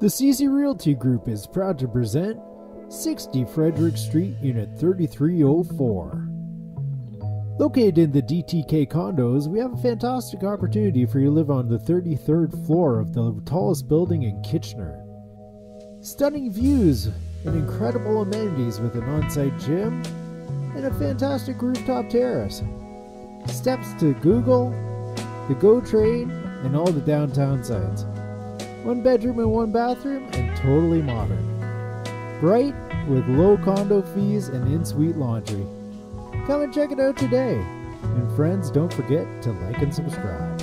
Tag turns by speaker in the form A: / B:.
A: The CC Realty Group is proud to present 60 Frederick Street, Unit 3304. Located in the DTK condos, we have a fantastic opportunity for you to live on the 33rd floor of the tallest building in Kitchener. Stunning views and incredible amenities with an on site gym and a fantastic rooftop terrace. Steps to Google, the GO train, and all the downtown sites. One bedroom and one bathroom, and totally modern. Bright with low condo fees and in suite laundry. Come and check it out today. And friends, don't forget to like and subscribe.